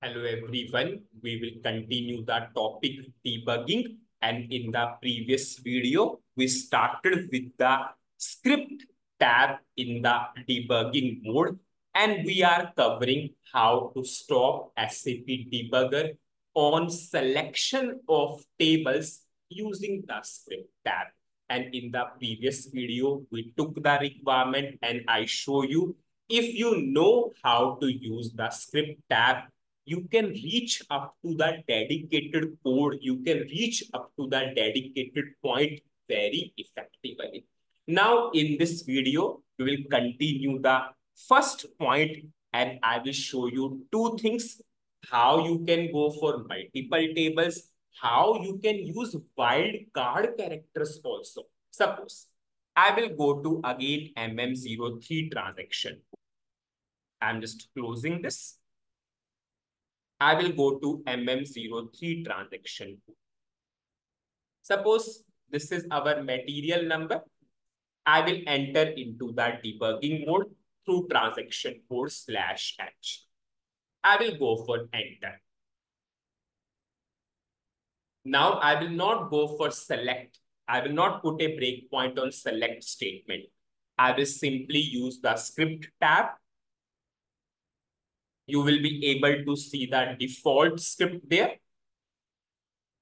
Hello everyone, we will continue the topic debugging. And in the previous video, we started with the script tab in the debugging mode. And we are covering how to stop SAP debugger on selection of tables using the script tab. And in the previous video, we took the requirement and I show you if you know how to use the script tab you can reach up to that dedicated code, you can reach up to that dedicated point very effectively. Now, in this video, we will continue the first point and I will show you two things, how you can go for multiple tables, how you can use wildcard characters also. Suppose I will go to again MM03 transaction. I'm just closing this. I will go to MM03 transaction. Suppose this is our material number. I will enter into the debugging mode through transaction code slash h. I will go for enter. Now I will not go for select. I will not put a breakpoint on select statement. I will simply use the script tab you will be able to see that default script there.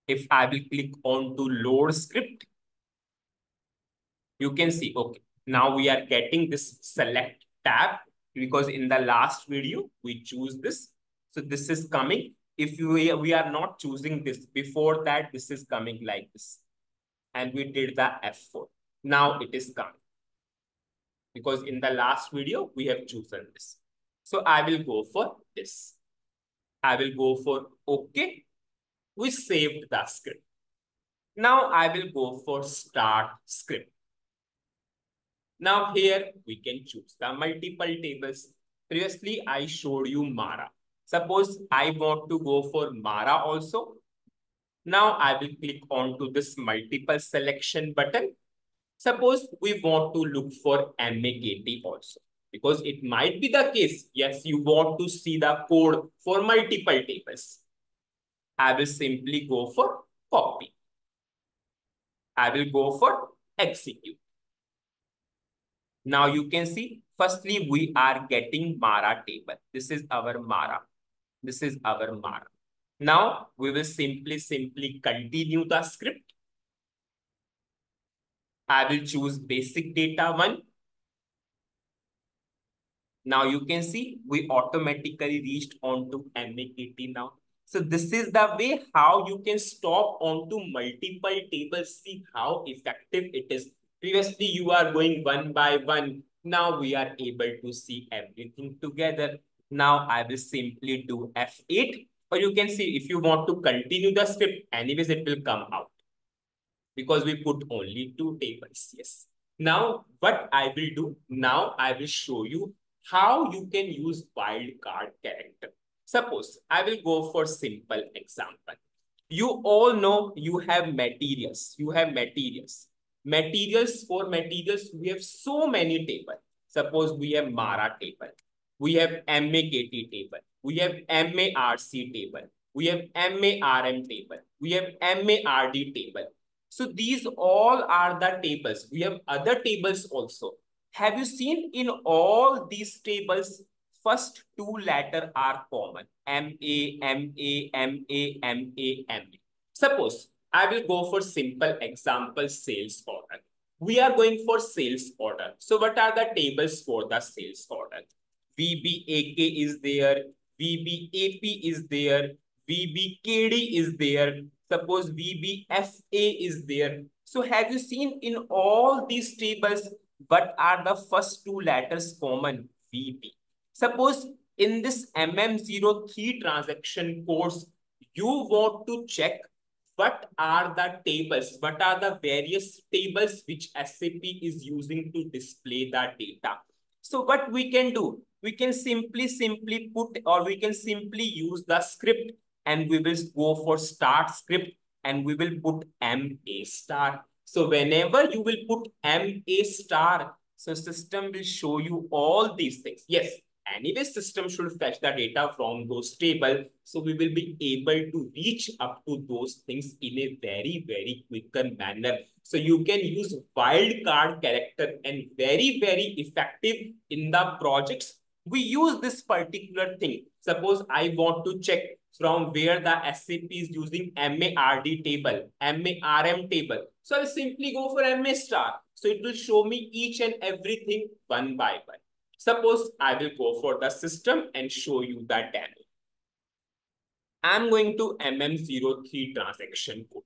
If I will click on to load script, you can see, okay, now we are getting this select tab because in the last video, we choose this. So this is coming. If we, we are not choosing this, before that, this is coming like this. And we did the F4. Now it is coming. Because in the last video, we have chosen this. So I will go for this. I will go for OK. We saved the script. Now I will go for start script. Now here we can choose the multiple tables. Previously I showed you Mara. Suppose I want to go for Mara also. Now I will click on to this multiple selection button. Suppose we want to look for MAKT also. Because it might be the case, yes, you want to see the code for multiple tables. I will simply go for copy. I will go for execute. Now you can see, firstly, we are getting Mara table. This is our Mara. This is our Mara. Now we will simply, simply continue the script. I will choose basic data one now you can see we automatically reached onto MAKT now. So this is the way how you can stop onto multiple tables. See how effective it is. Previously, you are going one by one. Now we are able to see everything together. Now I will simply do F8. Or you can see if you want to continue the script, anyways, it will come out. Because we put only two tables. Yes. Now, what I will do, now I will show you how you can use wildcard character. Suppose I will go for simple example. You all know you have materials. You have materials. Materials for materials, we have so many tables. Suppose we have Mara table. We have MAKT table. We have MARC table. We have MARM table. We have MARD table. So these all are the tables. We have other tables also. Have you seen in all these tables, first two letter are common. M-A, M-A, M-A, M-A, M-A. Suppose I will go for simple example sales order. We are going for sales order. So what are the tables for the sales order? VBAK is there. VBAP is there. VBKD is there. Suppose VBFA is there. So have you seen in all these tables, what are the first two letters common? VB. Suppose in this MM03 transaction course, you want to check what are the tables, what are the various tables which SAP is using to display the data. So what we can do, we can simply, simply put, or we can simply use the script and we will go for start script and we will put MA star so whenever you will put MA star, so system will show you all these things. Yes, anyway system should fetch the data from those table. So we will be able to reach up to those things in a very, very quicker manner. So you can use wildcard character and very, very effective in the projects. We use this particular thing. Suppose I want to check from where the SAP is using MARD table, MARM table. So I'll simply go for MA star. So it will show me each and everything one by one. Suppose I will go for the system and show you the demo. I'm going to MM03 transaction code.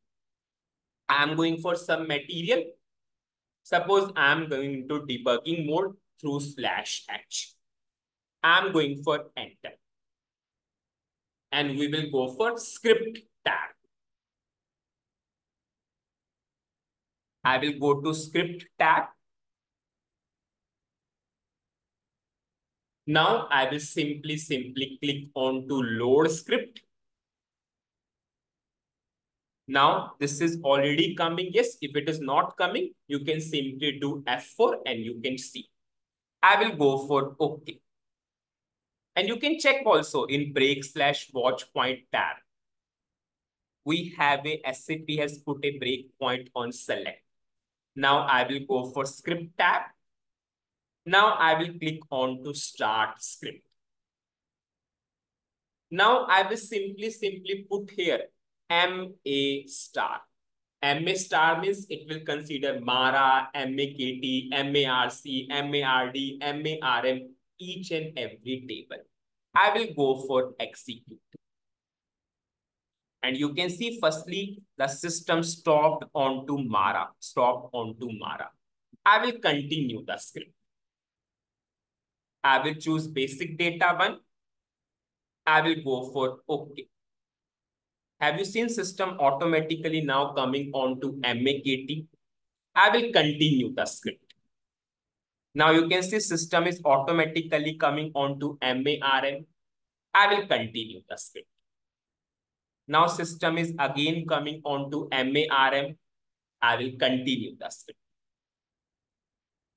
I'm going for some material. Suppose I'm going to debugging mode through slash h. I'm going for enter. And we will go for script tab. I will go to script tab Now I will simply, simply click on to load script. Now this is already coming. Yes, if it is not coming, you can simply do F4 and you can see. I will go for OK. And you can check also in break slash watch point tab. We have a SAP has put a breakpoint on select. Now I will go for script tab now I will click on to start script. Now I will simply, simply put here MA star. MA star means it will consider MARA, MAKT, MARC, MARD, MARM, each and every table. I will go for execute. And you can see firstly, the system stopped onto MARA, stopped onto MARA. I will continue the script. I will choose basic data one. I will go for OK. Have you seen system automatically now coming on to MAKT? I will continue the script. Now you can see system is automatically coming on to MARM. I will continue the script. Now system is again coming on to MARM. I will continue the script.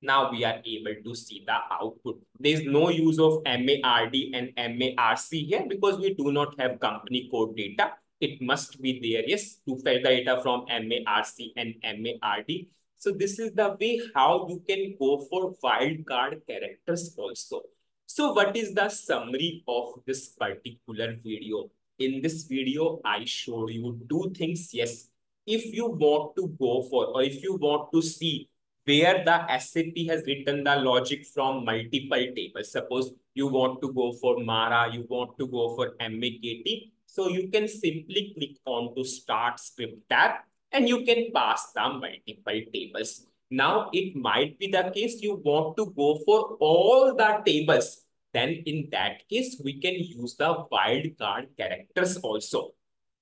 Now we are able to see the output. There is no use of MARD and MARC here because we do not have company code data. It must be there, yes, to fetch the data from MARC and MARD. So this is the way how you can go for wildcard characters also. So what is the summary of this particular video? In this video, I showed you two things. Yes, if you want to go for or if you want to see where the SAP has written the logic from multiple tables. Suppose you want to go for Mara, you want to go for MAKT. So you can simply click on to start script tab and you can pass the multiple tables. Now it might be the case you want to go for all the tables. Then in that case, we can use the wildcard characters also.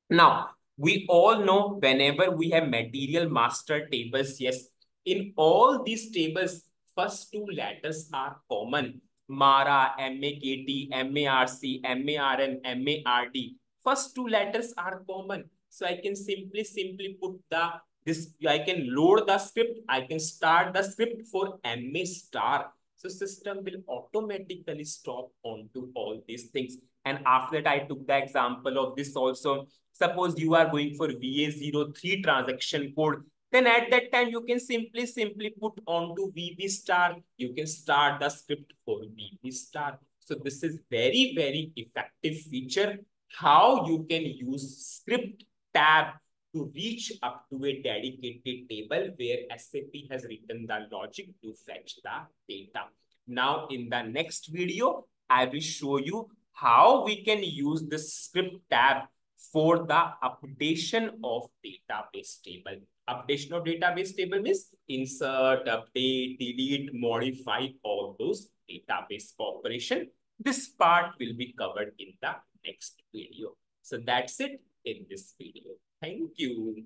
Now, we all know whenever we have material master tables, yes, in all these tables, first two letters are common. MARA, MAKT, MARC, MARM, MARD. First two letters are common. So I can simply, simply put the, this, I can load the script. I can start the script for MA star. So system will automatically stop onto all these things. And after that, I took the example of this also. Suppose you are going for VA03 transaction code then at that time, you can simply, simply put onto VB star. You can start the script for VB star. So this is very, very effective feature. How you can use script tab to reach up to a dedicated table where SAP has written the logic to fetch the data. Now, in the next video, I will show you how we can use the script tab for the updation of database table. Updation of database table means insert, update, delete, modify all those database operation. This part will be covered in the next video. So that's it in this video. Thank you.